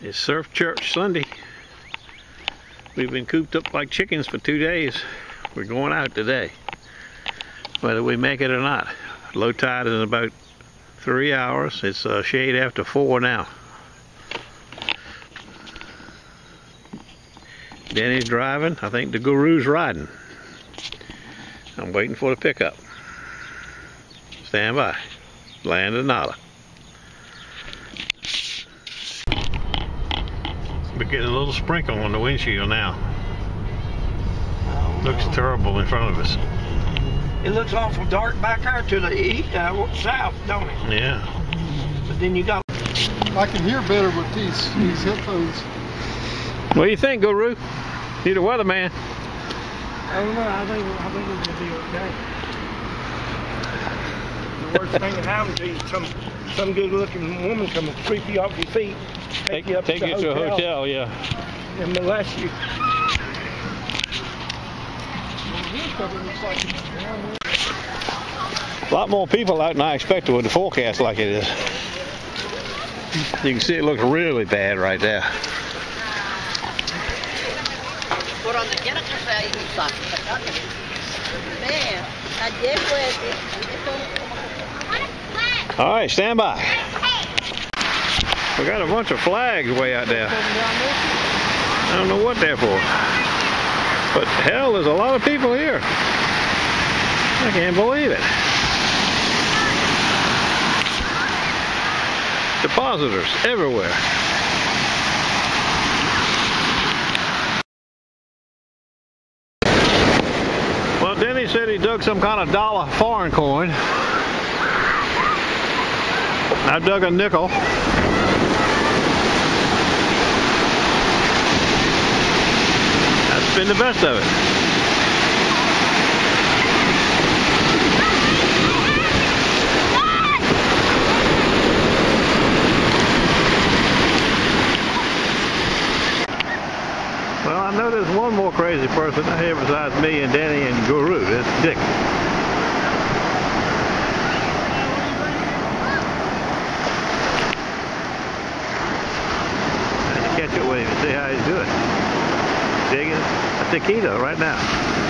It's Surf Church Sunday. We've been cooped up like chickens for two days. We're going out today, whether we make it or not. Low tide is in about three hours. It's uh, shade after four now. Denny's driving. I think the guru's riding. I'm waiting for the pickup. Stand by. Land of Nada. We're getting a little sprinkle on the windshield now. Looks terrible in front of us. It looks awful dark back there to the east, uh, south, don't it? Yeah. But then you got I can hear better with these these headphones. What do you think, Guru? You're the weatherman. I don't know. I think I think it's gonna be okay. The worst thing that happens to you, some some good-looking woman come and sweep you off your feet, take, you up take to, you the to a hotel, hotel, yeah. and molest you. A lot more people out than I expected with the forecast like it is. You can see it looks really bad right there. Por donde quiera All right, stand by. We got a bunch of flags way out there. I don't know what they're for. But hell, there's a lot of people here. I can't believe it. Depositors everywhere. Well, Denny said he dug some kind of dollar foreign coin. I dug a nickel. That's been the best of it. Well, I know there's one more crazy person here besides me and Danny and Guru. That's Dick. I had to catch up with him and see how he's doing. Digging a taquito right now.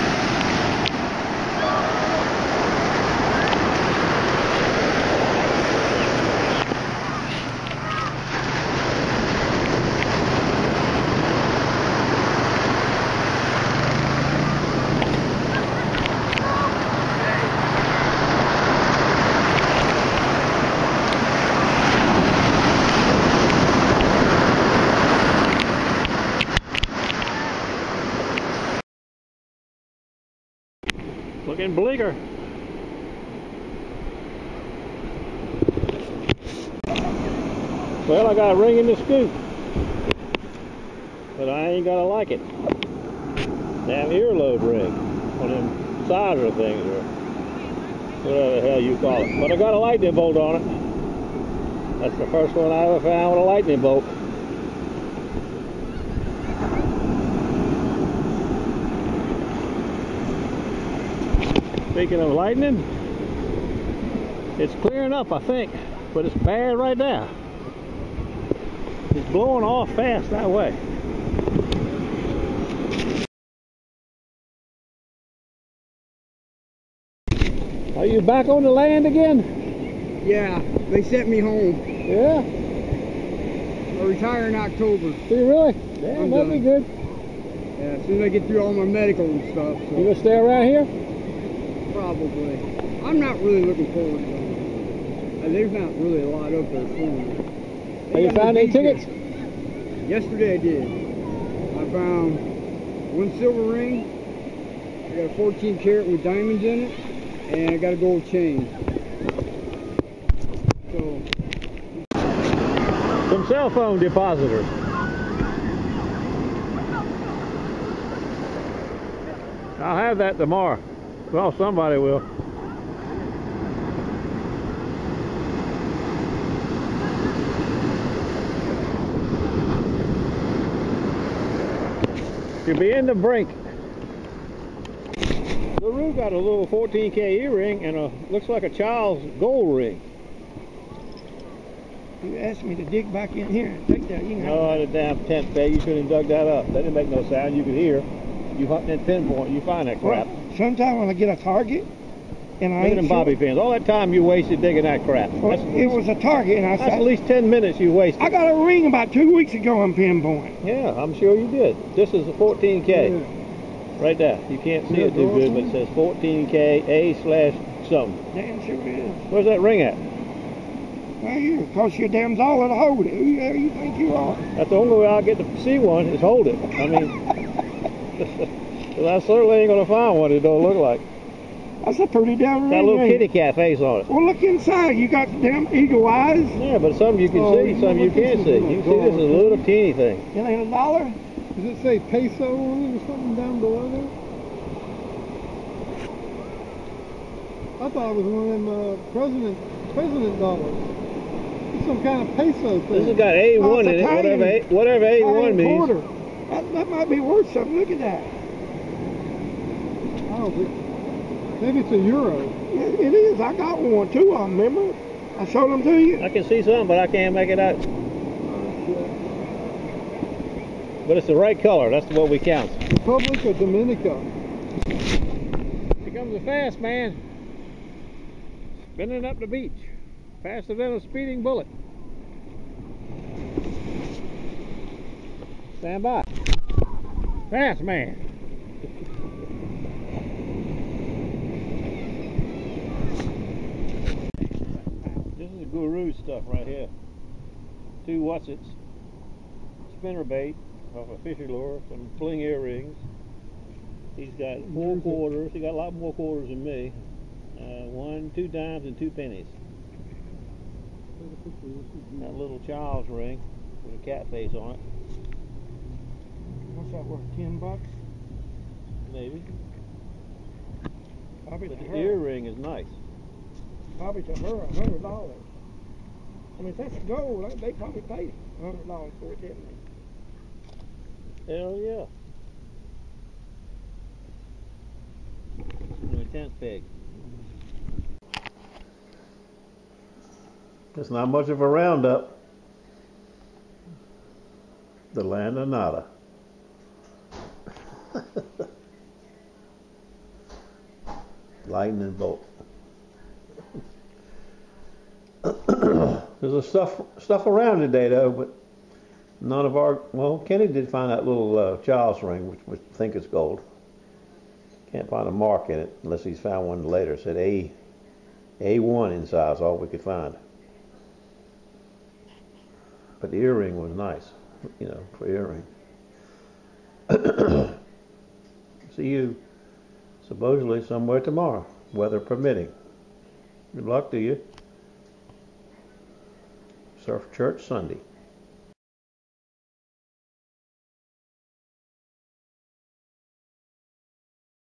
Looking bleaker. Well, I got a ring in the scoop. But I ain't gonna like it. Damn earlobe ring. One of them sizer things or whatever the hell you call it. But I got a lightning bolt on it. That's the first one I ever found with a lightning bolt. Speaking of lightning, it's clearing up, I think, but it's bad right now. It's blowing off fast that way. Are you back on the land again? Yeah, they sent me home. Yeah? I retire in October. Do you really? Yeah, I'm that'd be good. Yeah, as soon as I get through all my medical and stuff. You gonna stay around here? Probably. I'm not really looking forward to it. Uh, there's not really a lot up there for me. Have you found any tickets? Yesterday I did. I found one silver ring. I got a 14 karat with diamonds in it, and I got a gold chain. So Some cell phone depositors. I'll have that tomorrow. Well, somebody will. You'll be in the brink. LaRue got a little 14K earring and a looks like a child's gold ring. You asked me to dig back in here and take that. You have No, on oh, the damn tent peg, you shouldn't have dug that up. That didn't make no sound. You could hear. You hunting at pinpoint, you find that crap. Well, sometime when I get a target, and I Look at ain't them sure- bobby pins. All that time you wasted digging that crap. Well, That's, it was a target, and I that's at least 10 minutes you wasted. I got a ring about two weeks ago on pinpoint. Yeah, I'm sure you did. This is a 14K. Yeah. Right there. You can't see Yeah, it too good, but it says 14K A slash something. Damn sure is. Where's that ring at? Right here, cause your damn dollar to hold it. Who you think you are? That's the only way I'll get to see one is hold it. I mean, I certainly ain't gonna find one it don't look like. That's a pretty damn Got a little kitty cat face on it. Well, look inside. You got damn eagle eyes. Yeah, but some you can Oh, see, some you can't see. You can see this is a little teeny thing. It ain't a dollar. Does it say peso on it or something down below there? I thought it was one of them uh, president president dollars. It's some kind of peso thing. This has got A1 Oh, in it, whatever A, whatever A1 Italian means. quarter. That, that might be worth something. Look at that. Oh, I. Maybe it's a euro. Yeah, it is. I got one too. I remember. I showed them to you. I can see something, but I can't make it out. Oh, but it's the right color. That's what we count. Republic of Dominica. Here comes a fast man. Spinning up the beach. Faster than a speeding bullet. Stand by. Fast man. Guru stuff right here. Two whatsits, spinner bait off a fisher lure, some fling earrings. He's got four quarters. He got a lot more quarters than me. Uh, one, two dimes, and two pennies. That little child's ring with a cat face on it, What's that worth? Ten bucks? maybe. Probably But the her. earring is nice. Probably to her a hundred dollars. I mean, if that's gold. They probably paid a hundred dollars for it, didn't they? Hell yeah. And tent peg. It's not much of a roundup. The land of nada. Lightning bolt. There's a stuff stuff around today though, but none of our well, Kenny did find that little uh, child's ring, which we think is gold. Can't find a mark in it unless he's found one later. It said A A1 inside is all we could find. But the earring was nice, you know, for earring. See you supposedly somewhere tomorrow, weather permitting. Good luck to you. Church Sunday.